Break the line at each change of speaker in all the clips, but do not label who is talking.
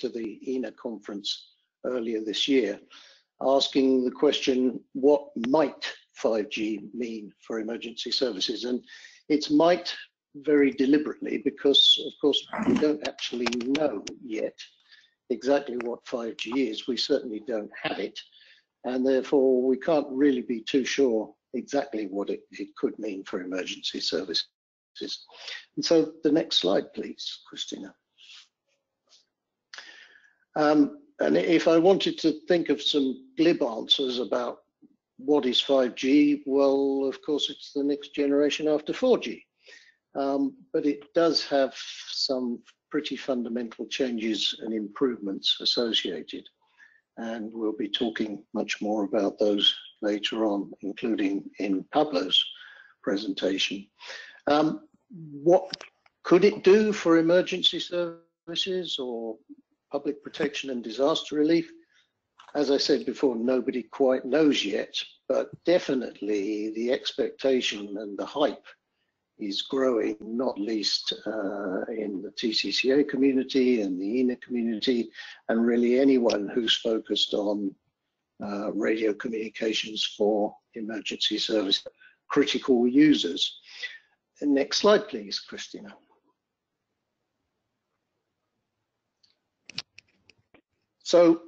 to the EENA conference earlier this year, asking the question, what might 5G mean for emergency services? And it's might very deliberately because, of course, we don't actually know yet exactly what 5G is. We certainly don't have it. And therefore, we can't really be too sure exactly what it, it could mean for emergency services. And so the next slide, please, Christina. Um, and if I wanted to think of some glib answers about what is 5G, well, of course, it's the next generation after 4G. Um, but it does have some pretty fundamental changes and improvements associated. And we'll be talking much more about those later on, including in Pablo's presentation. Um, what could it do for emergency services or public protection and disaster relief? As I said before, nobody quite knows yet, but definitely the expectation and the hype is growing, not least uh, in the TCCA community and the EENA community, and really anyone who's focused on uh, radio communications for emergency service critical users. Next slide, please, Christina. So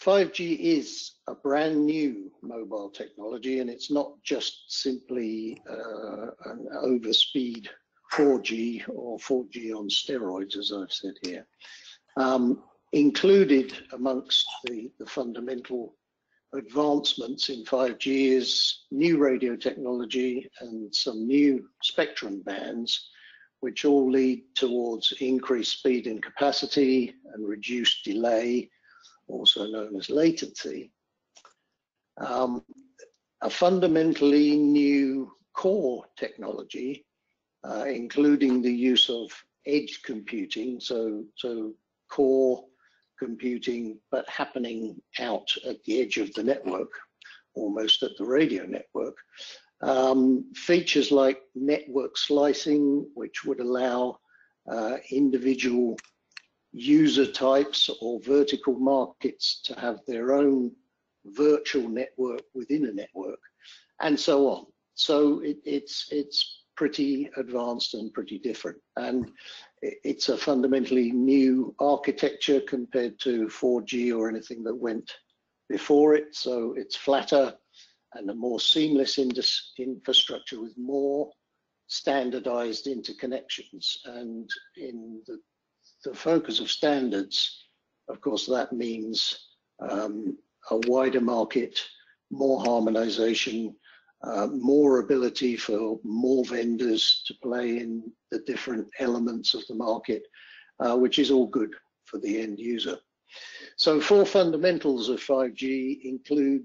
5G is a brand new mobile technology and it's not just simply uh, an overspeed 4G or 4G on steroids, as I've said here. Um, included amongst the, the fundamental advancements in 5G is new radio technology and some new spectrum bands, which all lead towards increased speed and capacity and reduced delay also known as latency, um, a fundamentally new core technology, uh, including the use of edge computing, so, so core computing, but happening out at the edge of the network, almost at the radio network. Um, features like network slicing, which would allow uh, individual user types or vertical markets to have their own virtual network within a network and so on. So it, it's, it's pretty advanced and pretty different. And it's a fundamentally new architecture compared to 4G or anything that went before it. So it's flatter and a more seamless infrastructure with more standardized interconnections. And in the the focus of standards, of course, that means um, a wider market, more harmonization, uh, more ability for more vendors to play in the different elements of the market, uh, which is all good for the end user. So four fundamentals of 5G include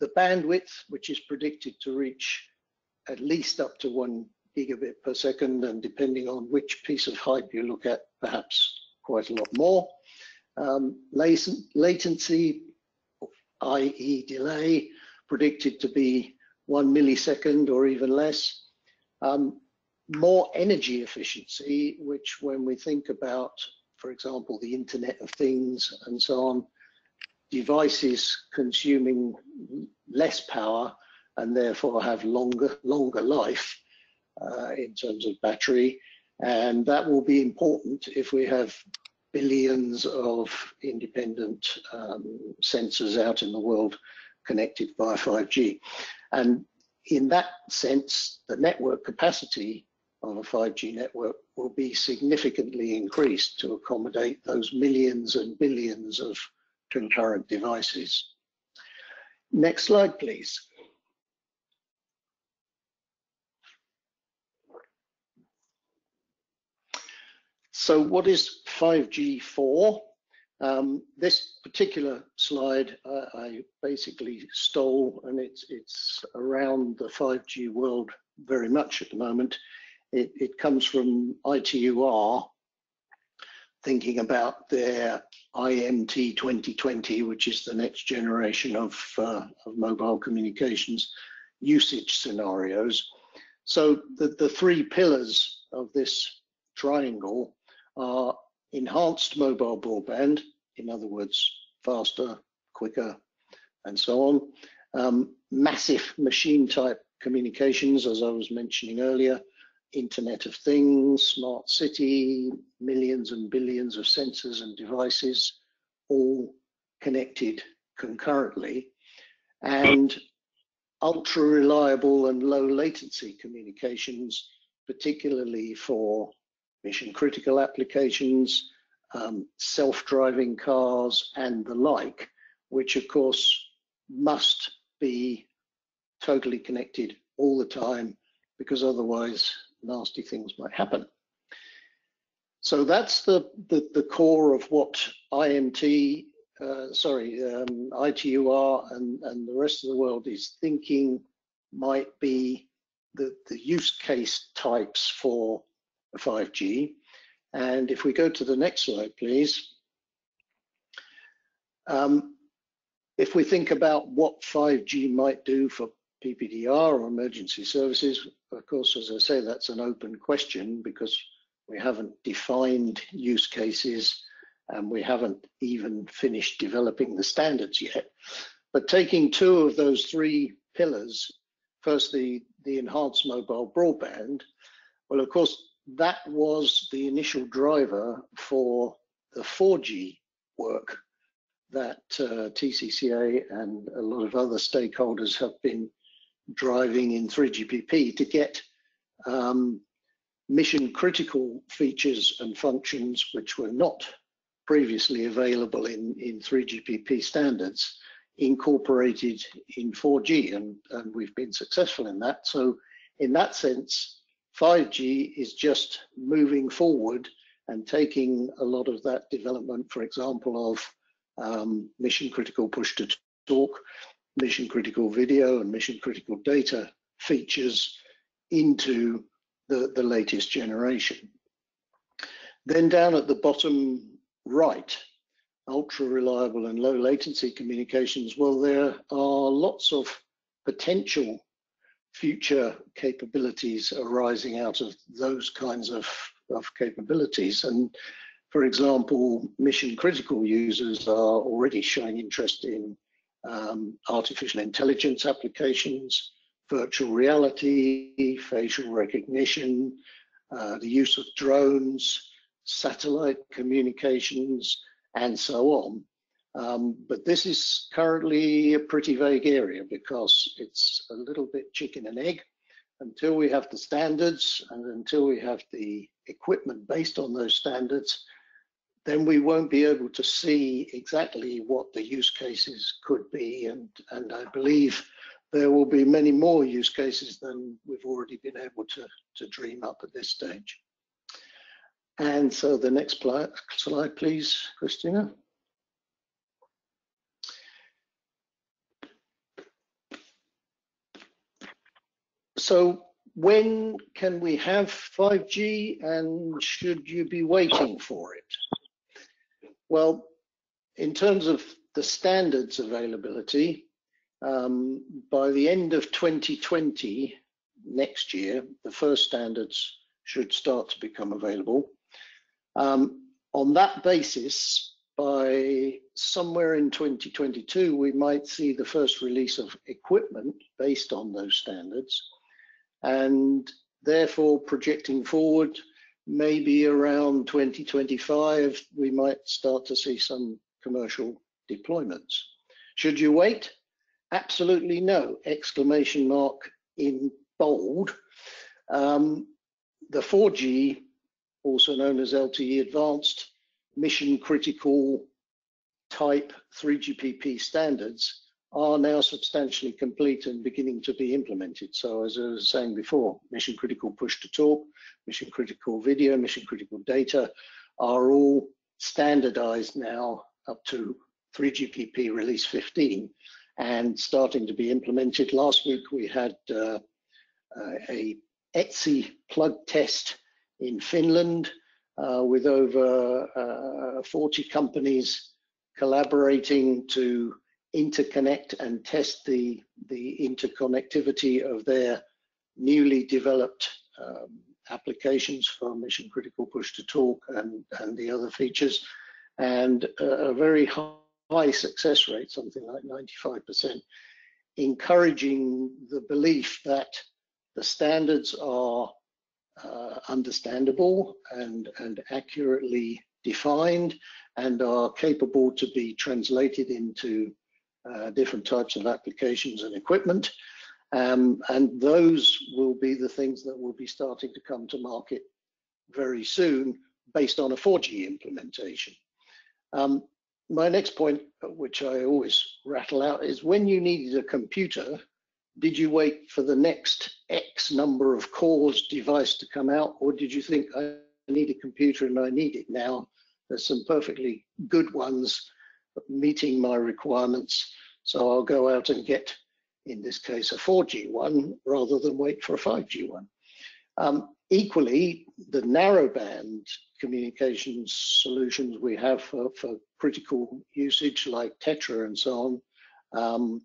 the bandwidth, which is predicted to reach at least up to one gigabit per second, and depending on which piece of hype you look at, perhaps quite a lot more. Um, latency, i.e. delay, predicted to be one millisecond or even less. Um, more energy efficiency, which when we think about, for example, the Internet of Things and so on, devices consuming less power and therefore have longer, longer life, in terms of battery. And that will be important if we have billions of independent um, sensors out in the world connected via 5G. And in that sense, the network capacity of a 5G network will be significantly increased to accommodate those millions and billions of concurrent devices. Next slide, please. So what is 5G for? Um, this particular slide uh, I basically stole and it's, it's around the 5G world very much at the moment. It, it comes from ITUR thinking about their IMT 2020, which is the next generation of, uh, of mobile communications usage scenarios. So the, the three pillars of this triangle are enhanced mobile broadband, in other words, faster, quicker, and so on. Um, massive machine type communications, as I was mentioning earlier, Internet of Things, smart city, millions and billions of sensors and devices, all connected concurrently, and ultra reliable and low latency communications, particularly for mission critical applications, um, self-driving cars and the like, which of course must be totally connected all the time because otherwise nasty things might happen. So that's the, the, the core of what IMT, uh, sorry, um, ITUR and, and the rest of the world is thinking might be the, the use case types for 5G. And if we go to the next slide, please. Um, if we think about what 5G might do for PPDR or emergency services, of course, as I say, that's an open question because we haven't defined use cases and we haven't even finished developing the standards yet. But taking two of those three pillars, first the, the enhanced mobile broadband, well, of course, that was the initial driver for the 4G work that uh, TCCA and a lot of other stakeholders have been driving in 3GPP to get um, mission critical features and functions which were not previously available in, in 3GPP standards incorporated in 4G and, and we've been successful in that. So in that sense, 5G is just moving forward and taking a lot of that development, for example, of um, mission critical push to talk, mission critical video and mission critical data features into the, the latest generation. Then down at the bottom right, ultra reliable and low latency communications, well, there are lots of potential future capabilities arising out of those kinds of, of capabilities. And for example, mission critical users are already showing interest in um, artificial intelligence applications, virtual reality, facial recognition, uh, the use of drones, satellite communications, and so on. Um, but this is currently a pretty vague area because it's a little bit chicken and egg. Until we have the standards and until we have the equipment based on those standards, then we won't be able to see exactly what the use cases could be. And, and I believe there will be many more use cases than we've already been able to, to dream up at this stage. And so the next slide, please, Christina. So when can we have 5G and should you be waiting for it? Well, in terms of the standards availability, um, by the end of 2020, next year, the first standards should start to become available. Um, on that basis, by somewhere in 2022, we might see the first release of equipment based on those standards. And therefore, projecting forward, maybe around 2025, we might start to see some commercial deployments. Should you wait? Absolutely no, exclamation mark in bold. Um, the 4G, also known as LTE Advanced, mission critical type 3GPP standards are now substantially complete and beginning to be implemented. So as I was saying before, mission critical push to talk, mission critical video, mission critical data are all standardized now up to 3GPP release 15 and starting to be implemented. Last week we had uh, a ETSI plug test in Finland uh, with over uh, 40 companies collaborating to interconnect and test the, the interconnectivity of their newly developed um, applications for mission critical push to talk and, and the other features, and a, very high success rate, something like 95%, encouraging the belief that the standards are uh, understandable and, and accurately defined and are capable to be translated into uh, different types of applications and equipment. Um, and those will be the things that will be starting to come to market very soon based on a 4G implementation. Um, my next point, which I always rattle out, is when you needed a computer, did you wait for the next X number of cores device to come out, or did you think I need a computer and I need it now? There's some perfectly good ones meeting my requirements, so I'll go out and get, in this case, a 4G one rather than wait for a 5G one. Um, equally, the narrowband communications solutions we have for, for critical usage like Tetra and so on, um,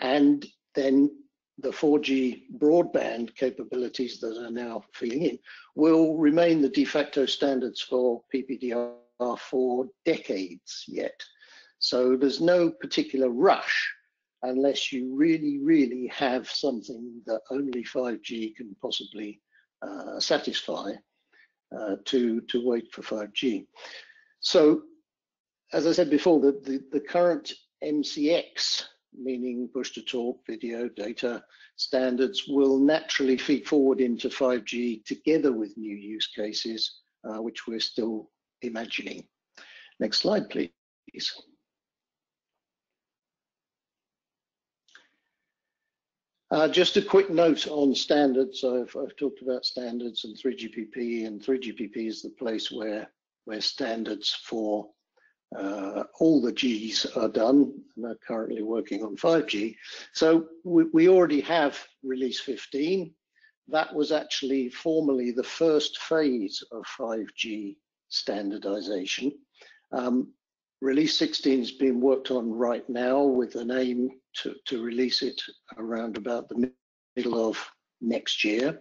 and then the 4G broadband capabilities that are now filling in will remain the de facto standards for PPDR for decades yet. So there's no particular rush unless you really, really have something that only 5G can possibly uh, satisfy uh, to, to wait for 5G. So as I said before, the, the, the current MCX meaning push to talk, video, data standards will naturally feed forward into 5G together with new use cases, uh, which we're still imagining. Next slide, please. Uh, just a quick note on standards. I've, I've, talked about standards and 3GPP, and 3GPP is the place where where standards for uh, all the Gs are done and are currently working on 5G. So we, we, already have release 15. That was actually formally the first phase of 5G standardization. Um, release 16 is being worked on right now with an aim to, to release it around about the middle of next year.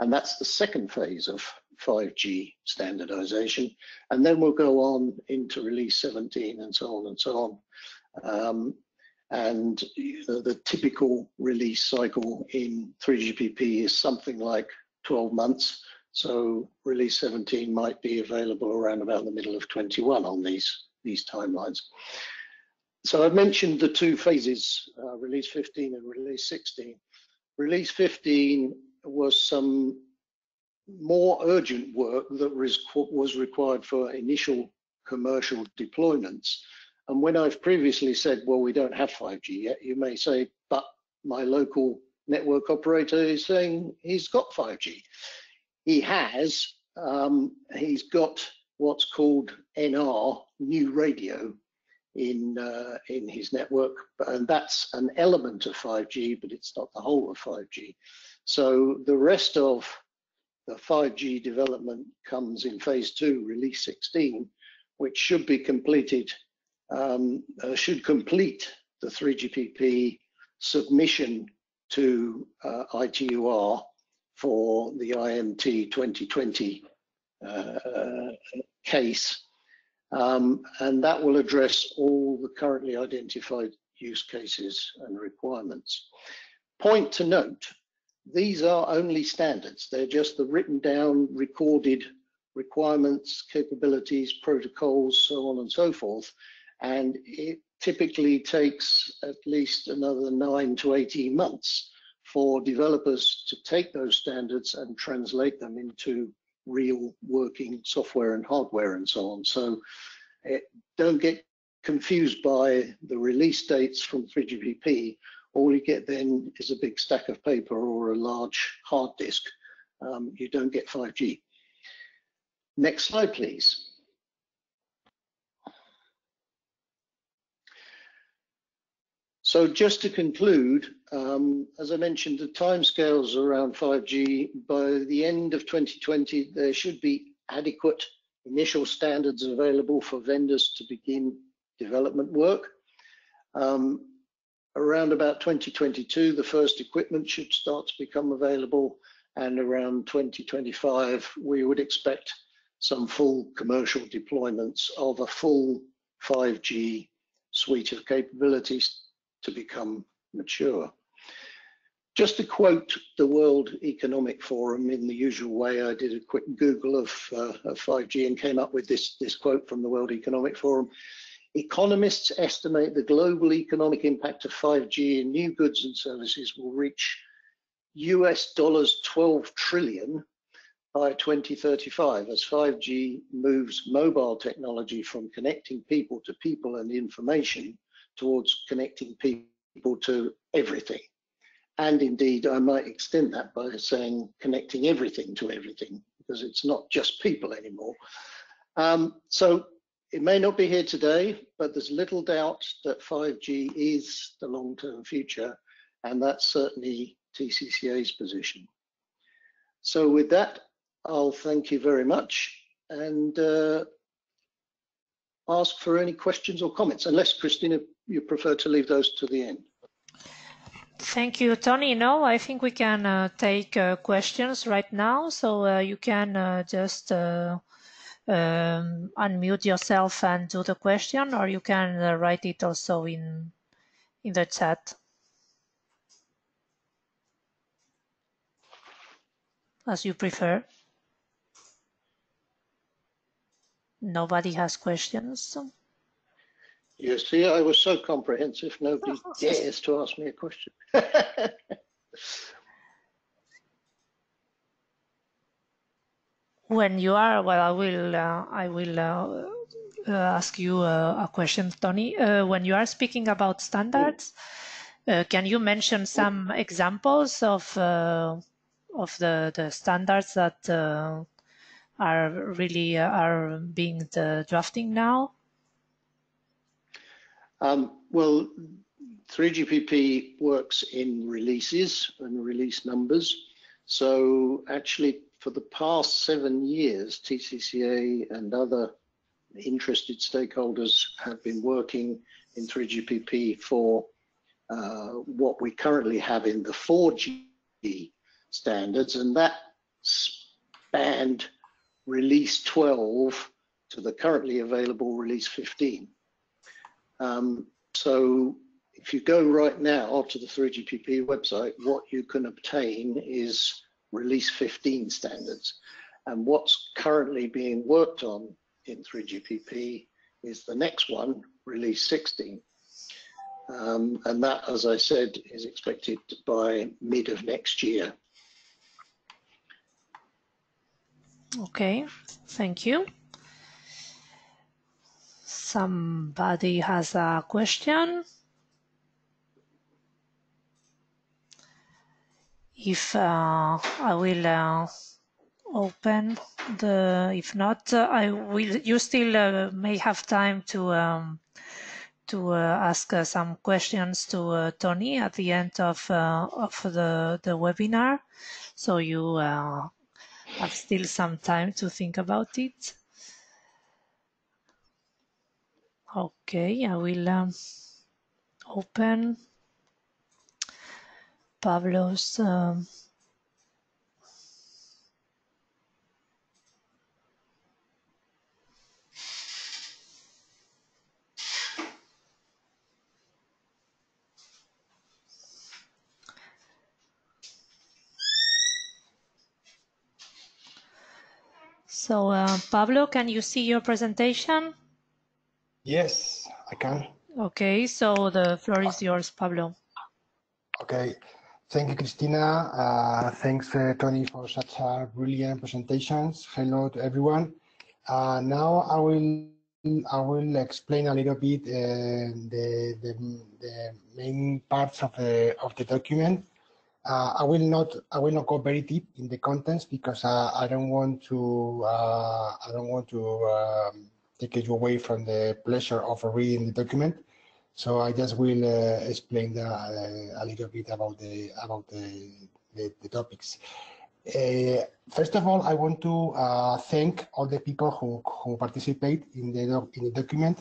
And that's the second phase of 5G standardization. And then we'll go on into release 17 and so on and so on. Um, and the typical release cycle in 3GPP is something like 12 months. So release 17 might be available around about the middle of 21 on these, these timelines. So I've mentioned the two phases, uh, release 15 and release 16. Release 15 was some more urgent work that was required for initial commercial deployments. And when I've previously said, well, we don't have 5G yet, you may say, but my local network operator is saying he's got 5G. He has, um, he's got what's called NR, new radio, in uh, in his network, and that's an element of 5G, but it's not the whole of 5G. So the rest of the 5G development comes in phase two, release 16, which should be completed, um, uh, should complete the 3GPP submission to uh, ITUR for the IMT 2020 uh, case. Um, and that will address all the currently identified use cases and requirements. Point to note, these are only standards. They're just the written down, recorded requirements, capabilities, protocols, so on and so forth. And it typically takes at least another nine to 18 months for developers to take those standards and translate them into real working software and hardware and so on. So it, don't get confused by the release dates from 3GPP all you get then is a big stack of paper or a large hard disk. Um, you don't get 5G. Next slide, please. So just to conclude, um, as I mentioned, the timescales around 5G, by the end of 2020, there should be adequate initial standards available for vendors to begin development work. Um, around about 2022, the first equipment should start to become available. and around 2025, we would expect some full commercial deployments of a full 5G suite of capabilities to become mature. Just to quote the World Economic Forum in the usual way, I did a quick Google of, uh, of 5G and came up with this, this quote from the World Economic Forum. Economists estimate the global economic impact of 5G in new goods and services will reach US dollars 12 trillion by 2035 as 5G moves mobile technology from connecting people to people and information towards connecting people to everything. And indeed, I might extend that by saying connecting everything to everything, because it's not just people anymore. Um, so it may not be here today, but there's little doubt that 5G is the long-term future, and that's certainly TCCA's position. So with that, I'll thank you very much and uh, ask for any questions or comments, unless Christina, you prefer to leave those to the end.
Thank you, Tony. No, I think we can uh, take uh, questions right now. So uh, you can uh, just uh, um, unmute yourself and do the question, or you can uh, write it also in in the chat. As you prefer. Nobody has questions.
You see, I was so comprehensive, nobody dares to ask me a question.
when you are, well, I will, uh, I will uh, uh, ask you uh, a question, Tony. Uh, when you are speaking about standards, uh, can you mention some examples of of the the standards that are really are being the drafting now?
Um, well, 3GPP works in releases and release numbers. So actually, for the past seven years, TCCA and other interested stakeholders have been working in 3GPP for uh, what we currently have in the 4G standards, and that spanned release 12 to the currently available release 15. Um, so if you go right now to the 3GPP website, what you can obtain is release 15 standards. And what's currently being worked on in 3GPP is the next one, release 16. Um, and that, as I said, is expected by mid of next year.
Okay, thank you. Somebody has a question. If uh, I will uh, open the, if not, uh, I will. You still may have time to um, to ask some questions to Tony at the end of of the the webinar, so you have still some time to think about it. Okay, I will um, open Pablo's um, So, uh, Pablo, can you see your presentation?
Yes, I can.
Okay, so the floor is yours, Pablo.
Okay, thank you, Christina. Uh, thanks, uh, Tony, for such a brilliant presentations. Hello to everyone. Uh, now I will I will explain a little bit uh, the, the, the main parts of the of the document. Uh, I will not I will not go very deep in the contents because uh, I don't want to I don't want to um, take you away from the pleasure of reading the document. So I just will uh, explain the, uh, a little bit about the about the, the, the topics. Uh, first of all, I want to uh, thank all the people who, who participate in the in the document.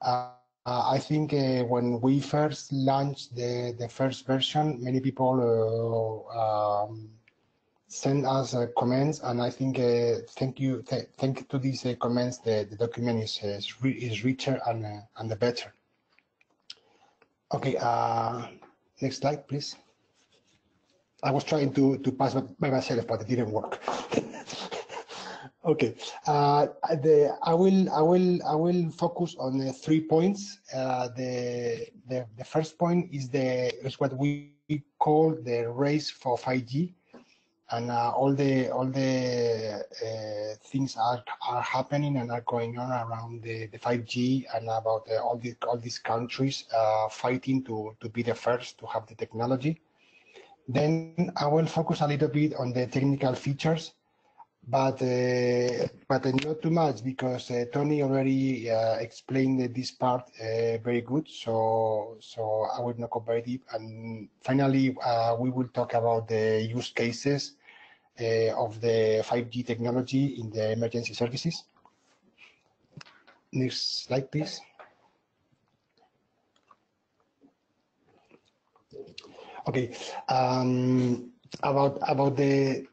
Uh, I think uh, when we first launched the the first version, many people um, send us uh, comments, and I think uh, thank you th thank to these uh, comments, the, the document is is, richer and and the better. Okay, next slide, please. I was trying to to pass by myself, but it didn't work. okay, uh, the I will I will I will focus on the three points. Uh, the the the first point is the is what we call the race for 5G and uh, all the all the uh, things are are happening and are going on around the, the 5G and about uh, all the all these countries uh, fighting to to be the first to have the technology. Then I will focus a little bit on the technical features, but uh, but not too much because uh, Tony already explained this part very good. So so I will not go very deep. And finally, we will talk about the use cases of the 5G technology in the emergency services. Next slide, please. Okay, um, about about the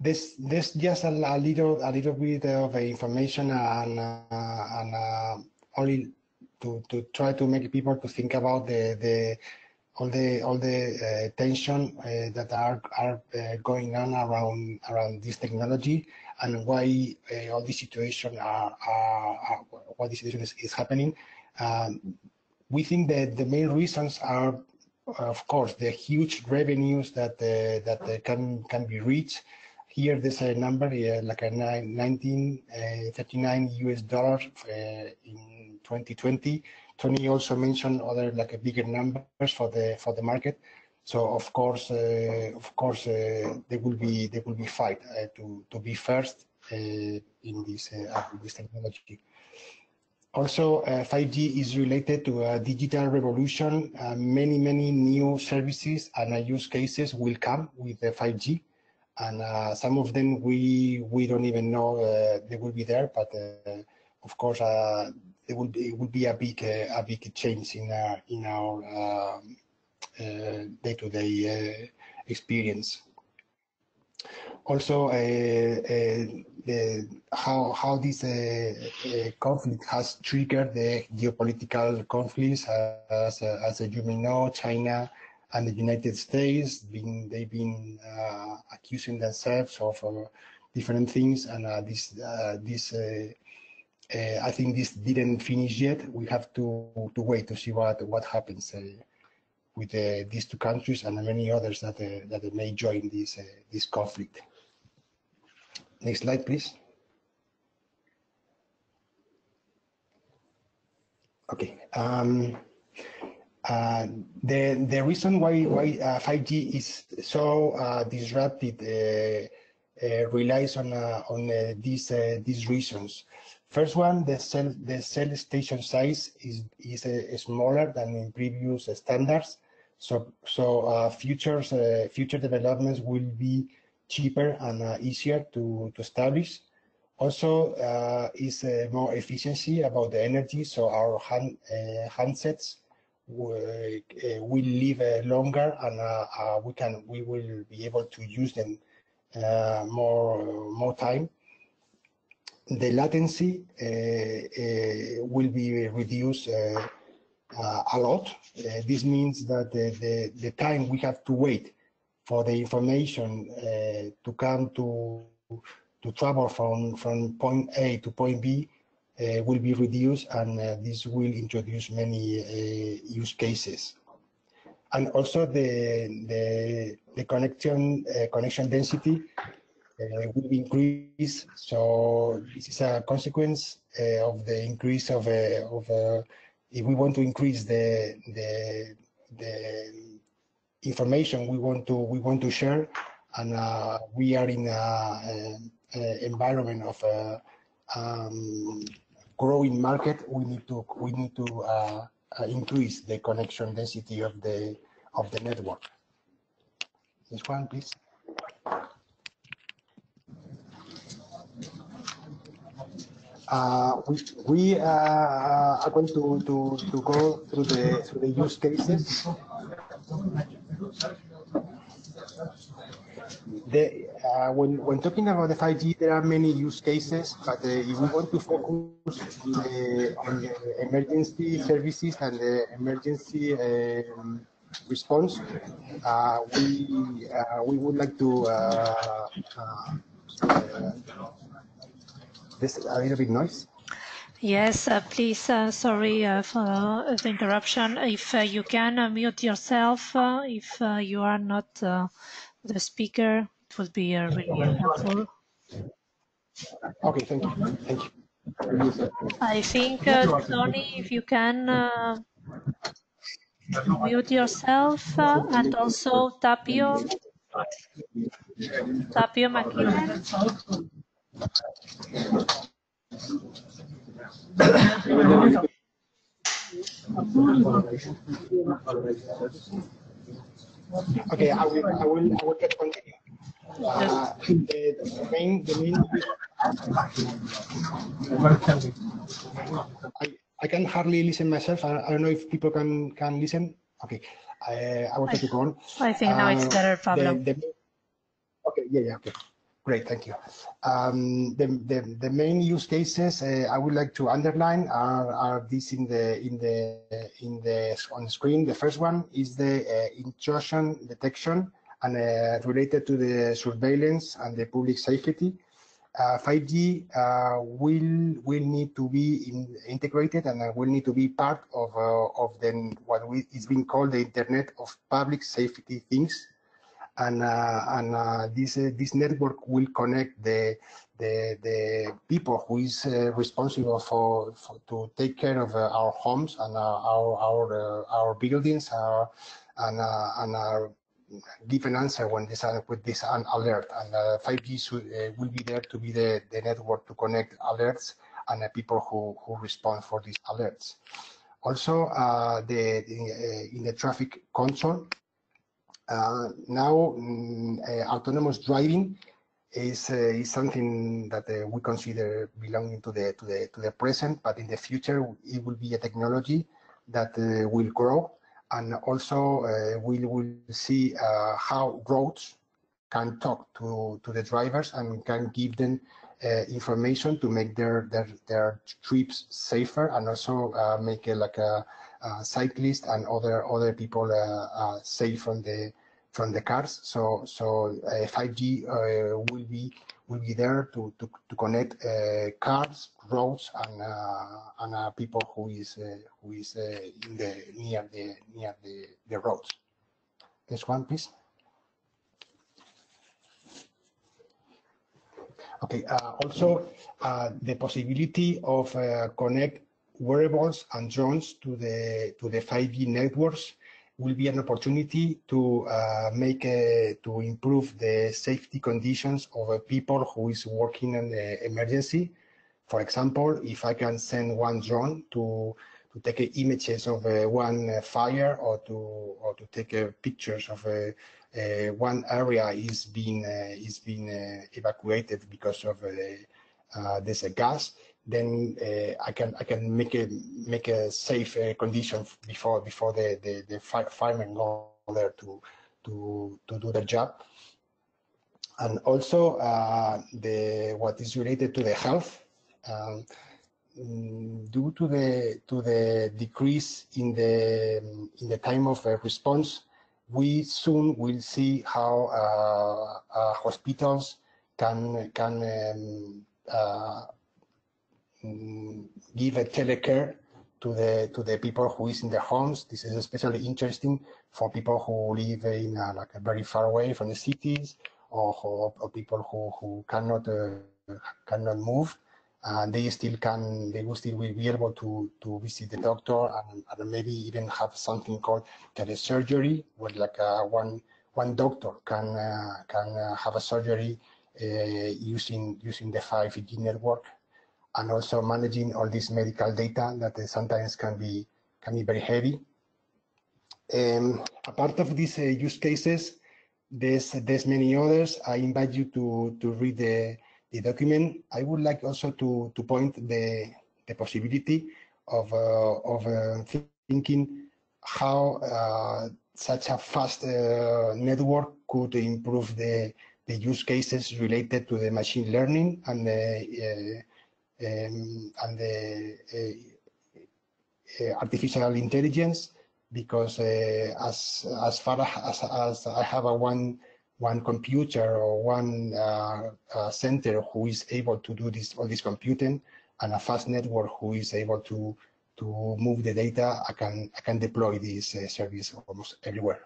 this this just a, a, little a little bit of information and uh, and uh, only to to try to make people to think about the the all the all the uh, tension uh, that are are uh, going on around around this technology and why all these situations are, are, are, this situation is, is happening. Um, we think that the main reasons are, of course, the huge revenues that uh, that uh, can can be reached. Here, there's a number like a 1939 US dollars in 2020 Tony also mentioned other like a bigger numbers for the for the market. So of course, uh, of course, uh, there will be there will be fight uh, to to be first uh, in this uh, this technology. Also, 5G uh, is related to a digital revolution. many many new services and use cases will come with the 5G, and some of them we we don't even know they will be there. But of course, it be it will be a big uh, a big change in our in our um, uh, day-to-day -day, experience. Also, the, how how this conflict has triggered the geopolitical conflicts, as as you may know, China and the United States been they've been uh, accusing themselves of uh, different things, and uh, this this uh, I think this didn't finish yet. We have to to wait to see what what happens uh, with uh, these two countries and many others that uh, that may join this uh, this conflict. Next slide, please. Okay. Um, uh, the the reason why why 5G is so disrupted relies on on these these reasons. First one, the cell, the cell station size is, is uh, smaller than in previous standards. So, so uh, uh, future developments will be cheaper and uh, easier to, to establish. Also, uh, is more efficiency about the energy. So our hand, handsets will, will live longer and we can we will be able to use them more more time the latency uh, uh, will be reduced uh, a lot. this means that the, the, the, time we have to wait for the information to come to to travel from, from point A to point B uh, will be reduced and uh, this will introduce many uh, use cases. And also the, the, the connection, connection density will increase. So this is a consequence uh, of the increase of uh, of if we want to increase the the the information we want to we want to share, and we are in a, a environment of a um, growing market. We need to we need to uh, increase the connection density of the of the network. This one, please. Uh, we we uh, are going to, to, to go through the through the use cases. the, uh, when, when talking about the 5G, there are many use cases, but uh, if we want to focus on the, on the emergency services and the emergency um, response, uh, we uh, we would like to. Uh, uh, this a little bit noise.
Yes, uh, please, uh, sorry uh, for the interruption. If you can mute yourself, if you are not the speaker, it would be really helpful.
Okay, thank you. Thank you.
I think, Tony, if you can mute yourself and also Tapio. Tapio McKinnon.
Okay, I will, I will, I will get continue. Uh, the, the main, the main, I, I can hardly listen myself. I, I don't know if people can can listen. Okay, I, I will try to go on.
I think now it's better, Pablo.
The, the, okay, yeah, yeah, okay. Great, thank you. Um, the, the, the, main use cases uh, I would like to underline are, are these in the in the in the on screen. The first one is the uh, intrusion detection and uh, related to the surveillance and the public safety. 5G uh, uh, will will need to be in, integrated and uh, will need to be part of of what we, is being called the Internet of Public Safety Things and uh, and uh, this uh, this network will connect the the the people who is responsible for, for, to take care of our homes and our our our buildings and and give an answer when this with this an alert and 5G should, will be there to be the, the network to connect alerts and the people who, who respond for these alerts. Also, uh, the, the uh, in the traffic control, uh, now, mm, uh, autonomous driving is, uh, is something that we consider belonging to the, to, the, to the present, but in the future, it will be a technology that will grow. And also, we will see how roads can talk to, to the drivers and can give them uh, information to make their, their, their trips safer and also uh, make like a, a, cyclist and other other people uh, safe from the from the cars. So so 5G uh, uh, will be will be there to to, to connect uh, cars, roads, and and people who is who is in the near the near the the roads. Next one, please. Okay. Uh, also, uh, the possibility of uh, connect wearables and drones to the to the 5G networks will be an opportunity to uh, make a, to improve the safety conditions of a people who is working in the emergency. For example, if I can send one drone to to take images of uh, one uh, fire or to or to take uh, pictures of uh, uh, one area is being is being evacuated because of there's a gas then uh, I can I can make a make a safe uh, condition before before the the, the firemen go there to to to do their job. And also uh, the what is related to the health. Um, due to the to the decrease in the in the time of uh, response, we soon will see how uh, uh, hospitals can can um, Mm, give a telecare to the to the people who is in their homes. This is especially interesting for people who live in a, like very far away from the cities, or, or, or people who who cannot uh, cannot move. And they still can, they will still will be able to to visit the doctor and, and maybe even have something called telesurgery, where like uh, one one doctor can uh, can uh, have a surgery uh, using using the 5G network and also managing all this medical data that sometimes can be can be very heavy. Um, a part of these uh, use cases, there's there's many others. I invite you to to read the the document. I would like also to to point the the possibility of uh, of uh, thinking how uh, such a fast uh, network could improve the, the use cases related to the machine learning and the, uh, and the uh, uh, artificial intelligence because uh, as as far as, as I have a one one computer or one center who is able to do this all this computing and a fast network who is able to to move the data, I can I can deploy this uh, service almost everywhere.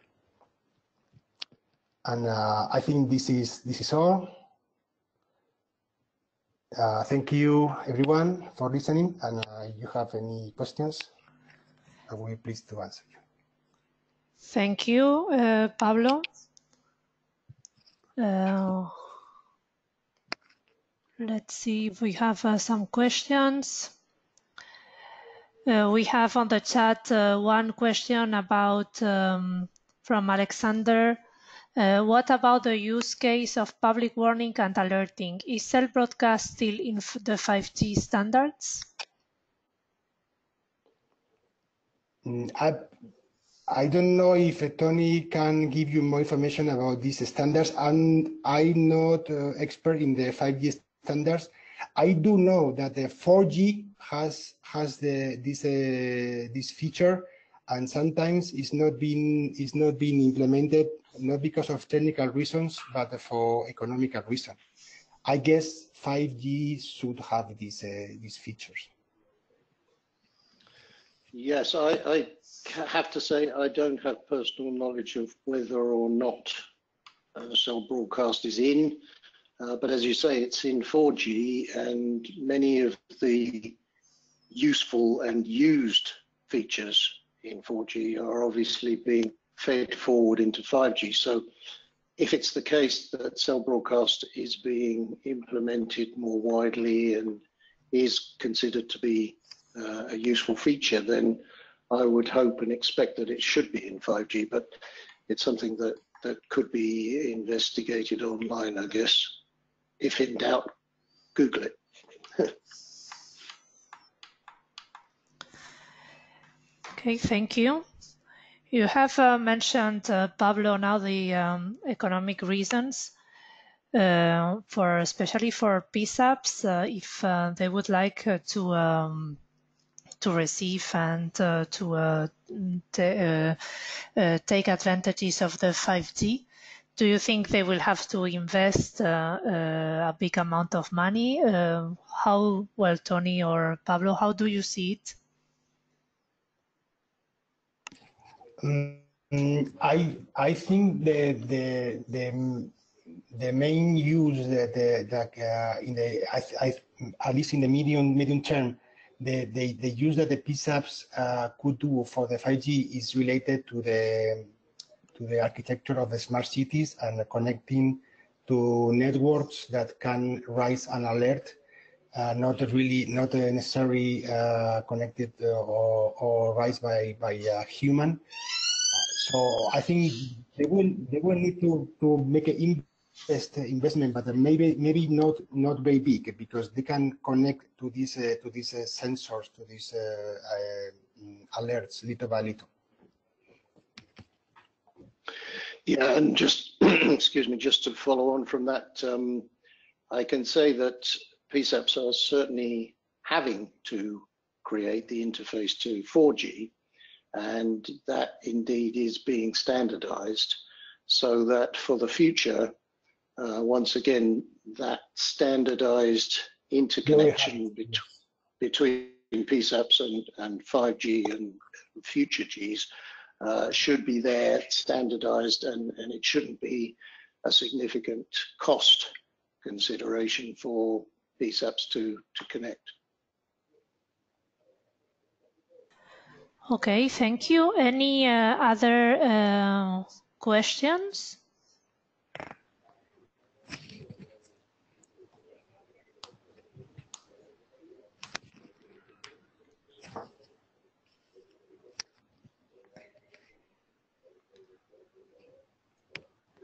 And uh, I think this is this is all. Uh, thank you everyone for listening. And uh, you have any questions, I will be pleased to answer you.
Thank you, uh, Pablo. Uh, let's see if we have uh, some questions. Uh, we have on the chat one question about um, from Alexander. Uh, what about the use case of public warning and alerting? Is cell broadcast still in the 5G standards?
Mm, I, I don't know if Tony can give you more information about these standards. And I'm not uh, expert in the 5G standards. I do know that the 4G has has the this uh, this feature, and sometimes it's not being it's not being implemented not because of technical reasons, but for economical reasons. I guess 5G should have these uh, these features.
Yes, I, I have to say I don't have personal knowledge of whether or not uh, cell broadcast is in. Uh, but as you say, it's in 4G, and many of the useful and used features in 4G are obviously being fed forward into 5G. So if it's the case that cell broadcast is being implemented more widely and is considered to be uh, a useful feature, then I would hope and expect that it should be in 5G, but it's something that, that could be investigated online, I guess if in doubt, Google it.
okay, thank you. You have uh, mentioned, uh, Pablo, now the um, economic reasons uh, for, especially for PSAPs, uh, if uh, they would like uh, to um, to receive and to take advantages of the 5G do you think they will have to invest a big amount of money? How, well, Tony or Pablo, how do you see it?
Um, I I think the the the the main use that the, that uh, in the I, I, at least in the medium medium term the the, the use that the PSAPs uh, could do for the 5G is related to the to the architecture of the smart cities and connecting to networks that can raise an alert, not really, not necessarily uh, connected uh, or, or raised by, by a human. so I think they will, they will need to, to make an invest, investment, but maybe, maybe not, not very big because they can connect to these, uh, to these uh, sensors, to these uh, alerts little by little.
Yeah, and just, excuse me, just to follow on from that, um, I can say that PSAPs are certainly having to create the interface to 4G, and that indeed is being standardized so that for the future, uh, once again, that standardized interconnection bet between PSAPs and, and 5G and future Gs uh, should be there, standardized, and, and it shouldn't be a significant cost consideration for PSAPs to, to connect.
Okay, thank you. Any uh, other uh, questions?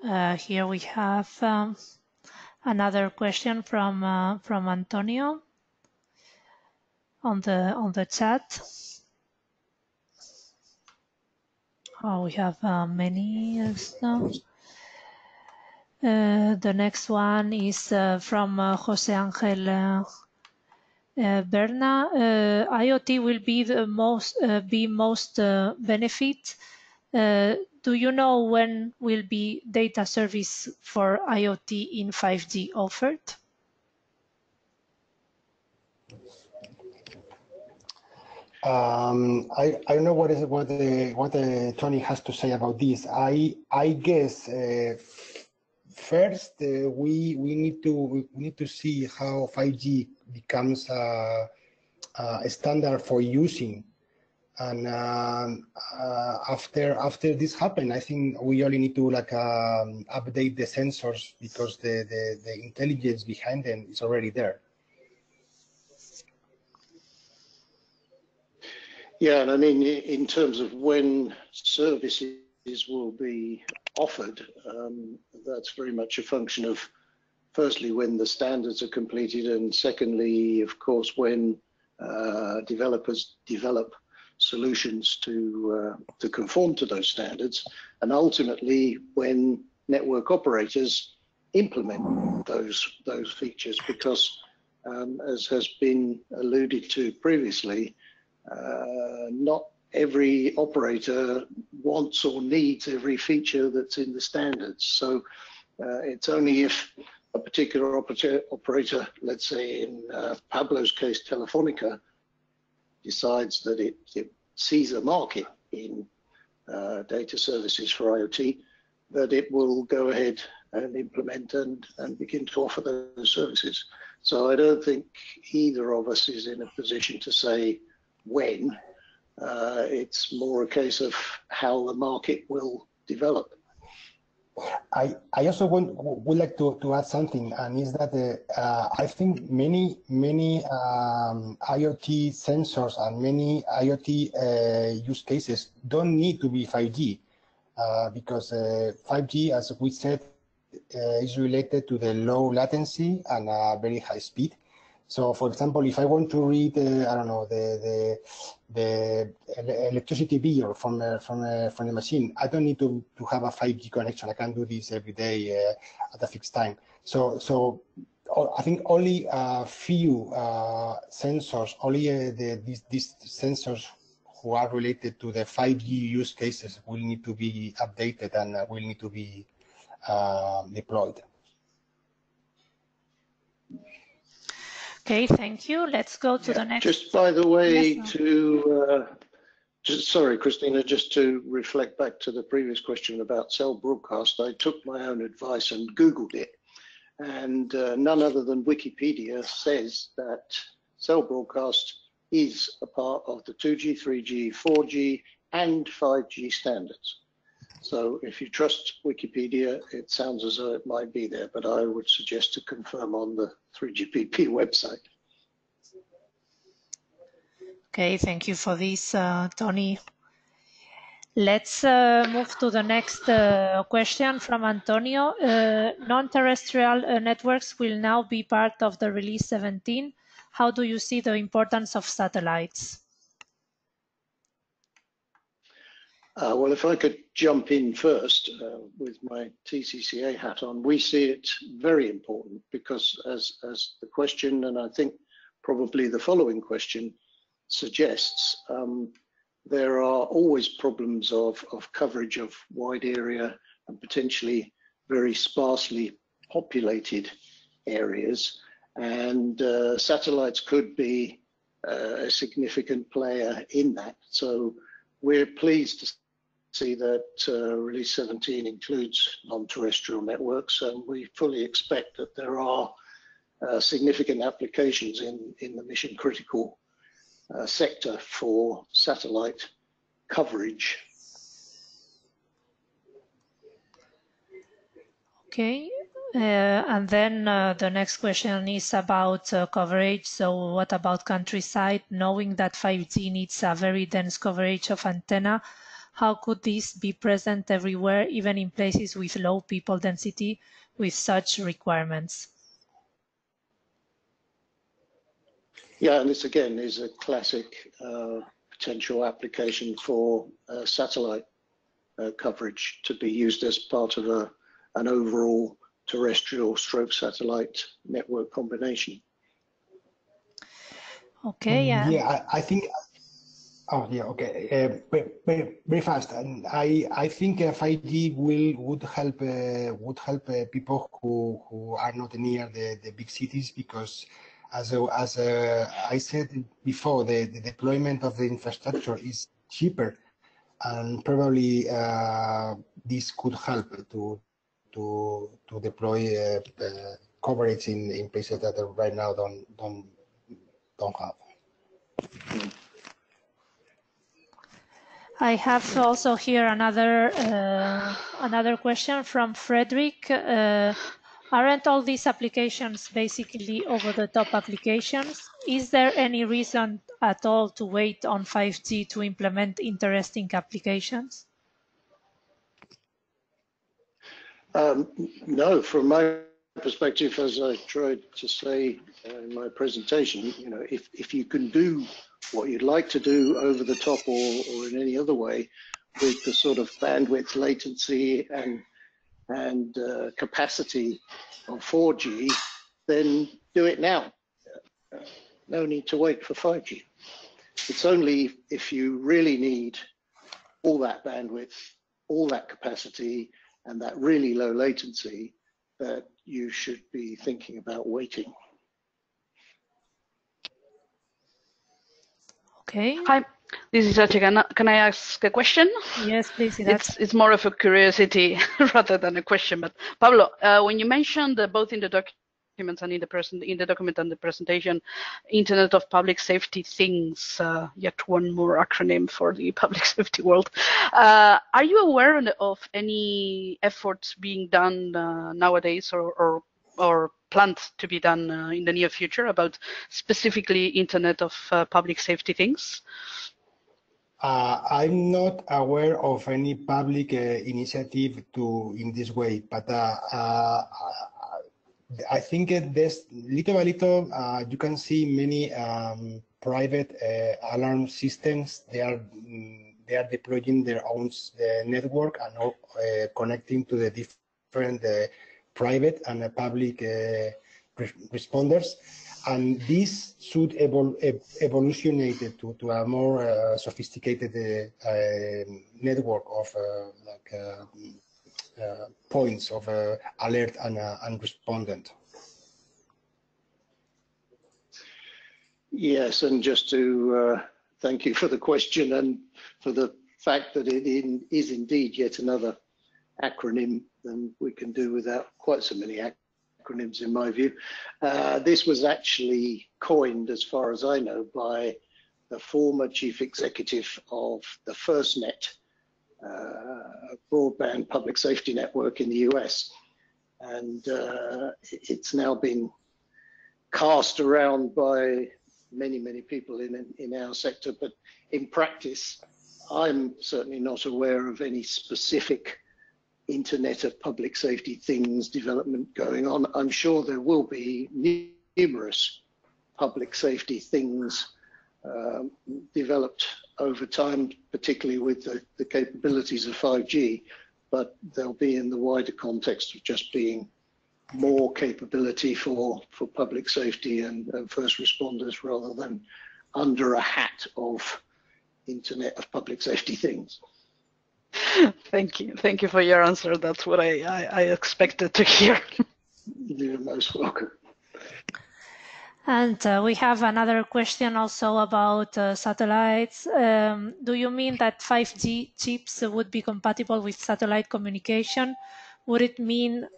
Uh, here we have um, another question from uh, from Antonio on the on the chat. Oh, we have uh, many now. Uh, the next one is from Jose Angel uh, uh, Berna. IoT will be the most be most benefit. Do you know when will be data service for IoT in 5G offered?
Um, I, I don't know what is what the, what the, Tony has to say about this. I I guess uh, first uh, we we need to we need to see how 5G becomes a, a standard for using, and um, uh, after after this happened, I think we only need to like um, update the sensors because the, the the intelligence behind them is already there.
Yeah, and I mean, in terms of when services will be offered, um, that's very much a function of, firstly, when the standards are completed, and secondly, of course, when uh, developers develop solutions to uh, to conform to those standards, and ultimately when network operators implement those those features, because um, as has been alluded to previously, uh, not every operator wants or needs every feature that's in the standards. So uh, it's only if a particular operator, operator let's say in uh, Pablo's case, Telefonica, decides that it, it sees a market in uh, data services for IoT, that it will go ahead and implement and, and begin to offer those services. So I don't think either of us is in a position to say when. Uh, it's more a case of how the market will develop.
I, I also want, would like to, to add something, and is that uh, I think many many um, IoT sensors and many IoT uh, use cases don't need to be 5G uh, because 5G, uh, as we said, uh, is related to the low latency and very high speed. So, for example, if I want to read, uh, I don't know, the the, the electricity bill from uh, from uh, from the machine, I don't need to to have a 5G connection. I can do this every day uh, at a fixed time. So, so I think only a few uh, sensors, only uh, the, these these sensors who are related to the 5G use cases will need to be updated and will need to be deployed.
Okay, thank you. Let's go to yeah, the next.
Just by the way, yes, to uh, just sorry, Christina, just to reflect back to the previous question about cell broadcast, I took my own advice and Googled it, and uh, none other than Wikipedia says that cell broadcast is a part of the 2G, 3G, 4G, and 5G standards. So if you trust Wikipedia, it sounds as though it might be there, but I would suggest to confirm on the 3GPP website.
Okay, thank you for this, uh, Tony. Let's uh, move to the next uh, question from Antonio. Uh, non-terrestrial uh, networks will now be part of the release 17. How do you see the importance of satellites?
Uh, well, if I could jump in first uh, with my TCCA hat on, we see it very important because as, as the question, and I think probably the following question suggests, um, there are always problems of, of coverage of wide area and potentially very sparsely populated areas. And uh, satellites could be uh, a significant player in that. So we're pleased to see that uh, Release 17 includes non-terrestrial networks, and we fully expect that there are uh, significant applications in, in the mission critical uh, sector for satellite coverage.
Okay, and then uh, the next question is about uh, coverage. So what about countryside? Knowing that 5G needs a very dense coverage of antenna, how could this be present everywhere, even in places with low people density with such requirements?
Yeah, and this again is a classic uh, potential application for uh, satellite uh, coverage to be used as part of a, an overall terrestrial stroke satellite network combination.
Okay, yeah.
Yeah, I, I think. Oh yeah, okay. Uh, very, very, very fast. And I I think uh, 5G will would help uh, would help uh, people who who are not near the, the big cities because as a, as a, I said before, the, the deployment of the infrastructure is cheaper, and probably uh, this could help to to to deploy uh, coverage in, in places that right now don't don't don't have.
I have also here another uh, another question from Frederick. Uh, aren't all these applications basically over-the-top applications? Is there any reason at all to wait on 5G to implement interesting applications?
Um, no, from my perspective, as I tried to say in my presentation, you know, if, if you can do what you'd like to do over the top or, or in any other way with the sort of bandwidth, latency, and and uh, capacity of 4G, then do it now. Uh, no need to wait for 5G. It's only if you really need all that bandwidth, all that capacity, and that really low latency that you should be thinking about waiting.
Okay.
Hi, this is Sachi. Can, can I ask a question?
Yes, please.
It's, it's more of a curiosity rather than a question. But Pablo, uh, when you mentioned uh, both in the documents and in the present in the document and the presentation, Internet of Public Safety Things, uh, yet one more acronym for the public safety world. Uh, are you aware of any efforts being done uh, nowadays or, or or planned to be done uh, in the near future about specifically Internet of uh, Public Safety things?
Uh, I'm not aware of any public uh, initiative to in this way, but uh, uh I think there's little by little you can see many um, private alarm systems. They are mm, they are deploying their own network and connecting to the different private and public uh, responders. And this should evol evolutionate to, to a more uh, sophisticated uh, network of uh, like uh, uh, points of alert and, and respondent.
Yes, and just to thank you for the question and for the fact that it in, is indeed yet another acronym then we can do without quite so many acronyms in my view. Uh, this was actually coined, as far as I know, by the former chief executive of the FirstNet uh, broadband public safety network in the US. And uh, it's now been cast around by many, many people in, in our sector, but in practice, I'm certainly not aware of any specific Internet of Public Safety Things development going on. I'm sure there will be numerous public safety things um, developed over time, particularly with the, the capabilities of 5G, but they'll be in the wider context of just being more capability for, for public safety and, and first responders rather than under a hat of Internet of Public Safety Things.
Thank you. Thank you for your answer. That's what I, I, I expected to hear.
You're most welcome.
And uh, we have another question also about uh, satellites. Um, do you mean that 5G chips would be compatible with satellite communication? Would it mean,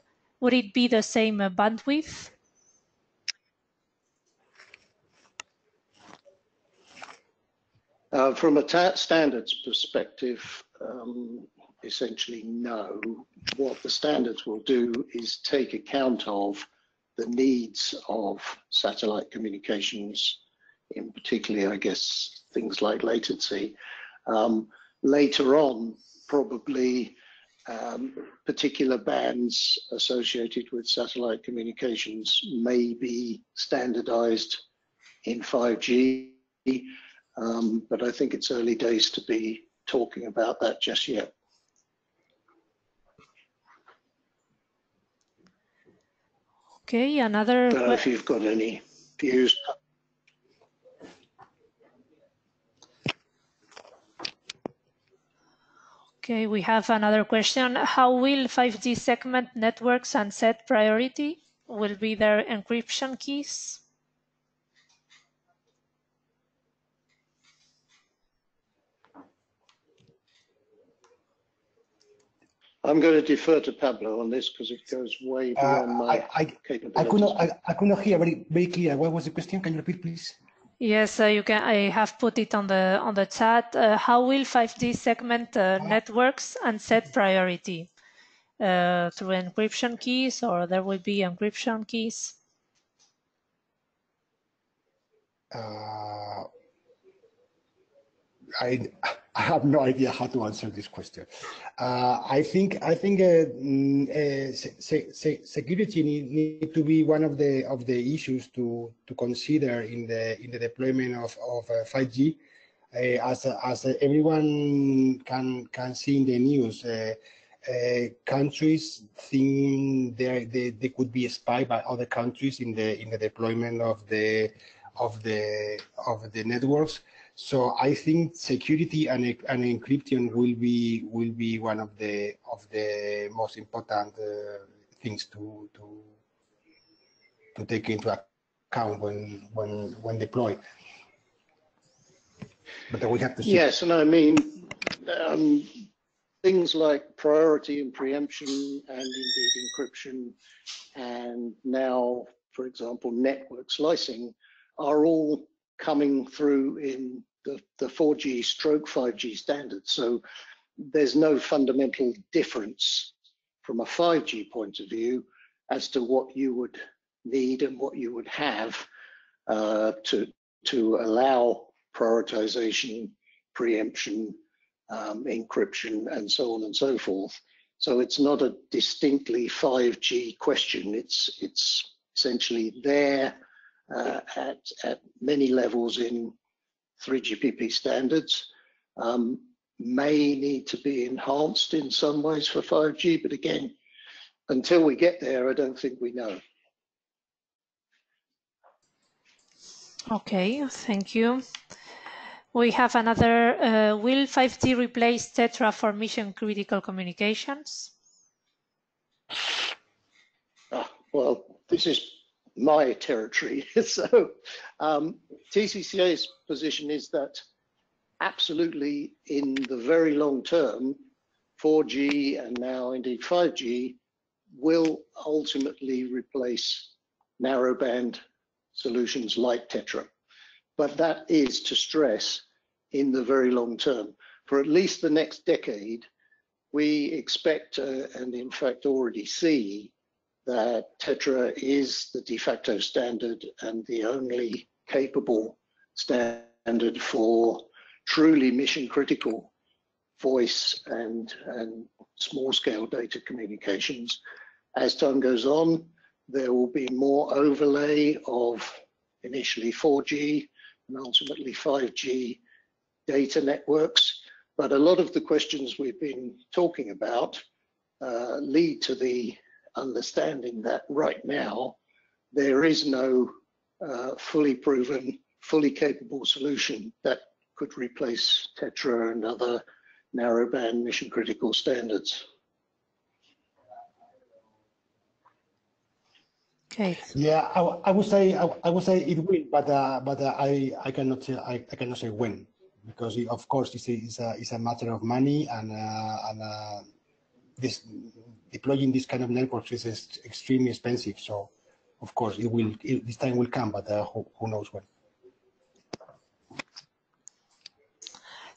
would it be the same bandwidth?
Uh, from a standards perspective, um, essentially no. What the standards will do is take account of the needs of satellite communications, in particularly, I guess, things like latency. Um, later on, probably um, particular bands associated with satellite communications may be standardized in 5G, um, but I think it's early days to be talking about that just yet.
Okay, another.
I if you've got any views.
Okay, we have another question. How will 5G segment networks and set priority? Will be their encryption keys?
I'm going to defer to Pablo on this because it goes way
Uh,
beyond my
I, I, I
capabilities.
could not, I, I could not hear very, very clear. What was the question? Can you repeat, please?
Yes, uh, you can. I have put it on the on the chat. Uh, how will 5G segment uh, networks and set priority uh, through encryption keys, or there will be encryption keys?
Uh, I I have no idea how to answer this question. Uh, I think I think uh, mm, uh, se se security need, need to be one of the of the issues to to consider in the in the deployment of of uh, 5G. Uh, as as everyone can can see in the news, uh, countries think they they could be spied by other countries in the in the deployment of the of the of the networks. So I think security and, and encryption will be will be one of the of the most important uh, things to to to take into account when when when deployed. But we have to see.
Yes, and I mean um, things like priority and preemption, and indeed encryption, and now, for example, network slicing, are all coming through in the, the 4G stroke 5G standards. So there's no fundamental difference from a 5G point of view as to what you would need and what you would have uh, to, to allow prioritization, preemption, um, encryption, and so on and so forth. So it's not a distinctly 5G question. It's, it's essentially there uh, at, at many levels in 3GPP standards. Um, may need to be enhanced in some ways for 5G, but again, until we get there, I don't think we know.
Okay, thank you. We have another, uh, will 5G replace TETRA for mission critical communications?
Ah, well, this is my territory. so um, TCCA's position is that absolutely in the very long term, 4G and now indeed 5G will ultimately replace narrowband solutions like Tetra. But that is to stress in the very long term. For at least the next decade, we expect uh, and in fact already see that Tetra is the de facto standard and the only capable standard for truly mission critical voice and, and small scale data communications. As time goes on, there will be more overlay of initially 4G and ultimately 5G data networks. But a lot of the questions we've been talking about uh, lead to the understanding that right now there is no uh, fully proven, fully capable solution that could replace Tetra and other narrowband mission critical standards.
Okay.
Yeah, I, I would say I, I, would say it will, but uh, but uh, I I cannot say I, I cannot say when because it, of course it's a, it's a it's a matter of money and uh, and uh, this deploying this kind of networks is extremely expensive. So of course it will it, this time will come, but uh, who, who knows when.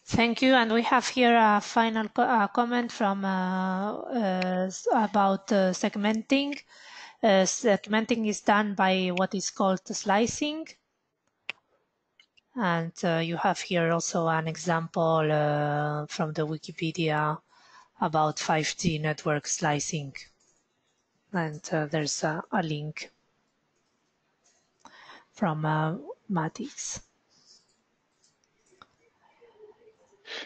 Thank you. And we have here a final co uh, comment from uh, uh, about segmenting. segmenting is done by what is called slicing. And you have here also an example from the Wikipedia about 5G network slicing. And there's a, link from uh, Matisse.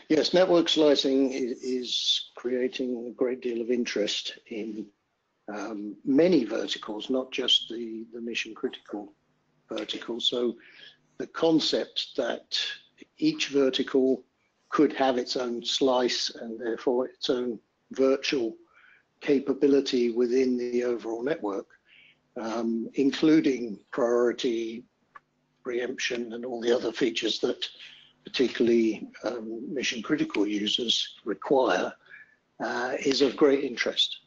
Yes, network slicing is, is, creating a great deal of interest in um, many verticals, not just the, the mission critical vertical. So the concept that each vertical could have its own slice and therefore its own virtual capability within the overall network, um, including priority, preemption, and all the other features that particularly um, mission critical users require, uh, is of great interest.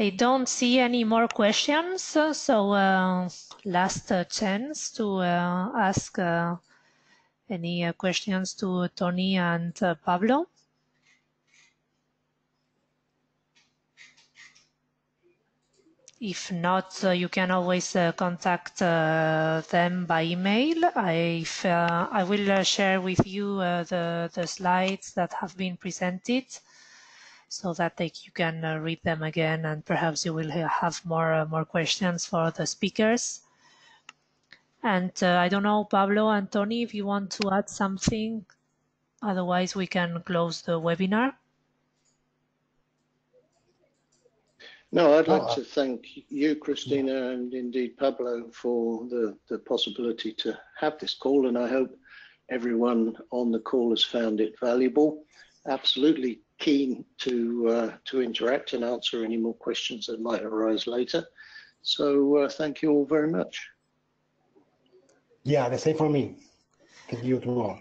I don't see any more questions, so uh, last uh, chance to uh, ask uh, any questions to Tony and Pablo. If not, uh, you can always uh, contact uh, them by email. I, I will share with you the, the slides that have been presented so that they, you can uh, read them again and perhaps you will have more uh, more questions for the speakers. And uh, I don't know, Pablo and Tony, if you want to add something, otherwise we can close the webinar.
No, I'd like
Oh,
to thank you, Christina, and indeed Pablo for the, the possibility to have this call. And I hope everyone on the call has found it valuable. Absolutely keen to uh, to interact and answer any more questions that might arise later. So uh, thank you all very much.
Yeah, the same for me. Thank you to all.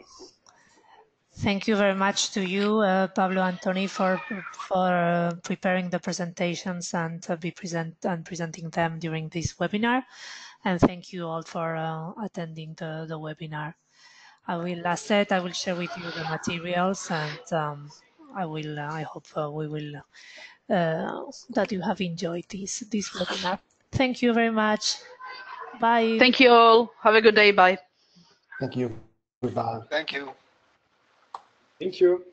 Thank you very much to you, uh, Pablo and Tony, for for uh, preparing the presentations and uh, be present and presenting them during this webinar. And thank you all for uh, attending the, the webinar. I will, as said, I will share with you the materials and um, I will, uh, I hope uh, we will, uh, that you have enjoyed this, this webinar. Thank you very much. Bye.
Thank you all. Have a good day. Bye.
Thank you. Goodbye.
Thank you.
Thank you.